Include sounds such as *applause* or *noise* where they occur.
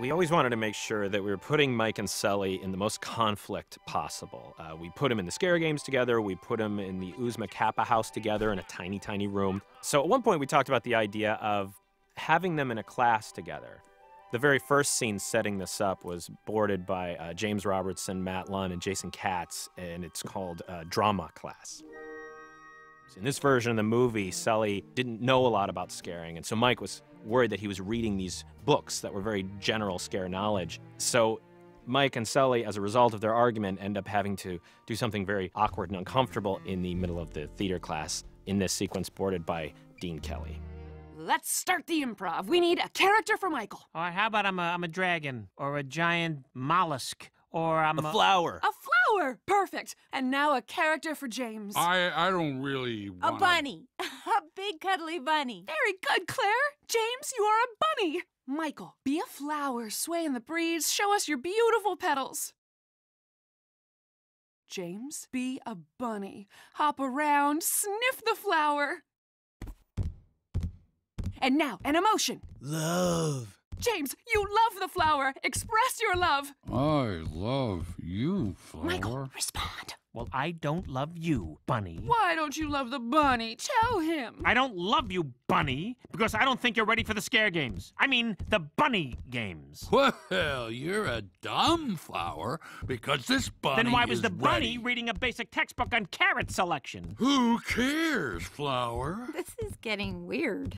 We always wanted to make sure that we were putting Mike and Sully in the most conflict possible. Uh, we put them in the scare games together. We put them in the Oozma Kappa house together in a tiny, tiny room. So at one point, we talked about the idea of having them in a class together. The very first scene setting this up was boarded by uh, James Robertson, Matt Luhn, and Jason Katz, and it's called uh, Drama Class. In this version of the movie, Sully didn't know a lot about scaring, and so Mike was worried that he was reading these books that were very general scare knowledge. So Mike and Sully, as a result of their argument, end up having to do something very awkward and uncomfortable in the middle of the theater class in this sequence boarded by Dean Kelly. Let's start the improv. We need a character for Michael. Or how about I'm a, I'm a dragon, or a giant mollusk, or I'm a flower. A flower! Perfect. And now a character for James. I, I don't really A wanna... bunny. *laughs* a big cuddly bunny. Very good, Claire. James, you are a bunny. Michael, be a flower, sway in the breeze, show us your beautiful petals. James, be a bunny. Hop around, sniff the flower. And now, an emotion. Love. James, you love the flower. Express your love. I love you, flower. Michael, respond. Well, I don't love you, Bunny. Why don't you love the bunny? Tell him. I don't love you, Bunny, because I don't think you're ready for the scare games. I mean, the bunny games. Well, you're a dumb flower because this bunny Then why was is the bunny ready. reading a basic textbook on carrot selection? Who cares, flower? This is getting weird.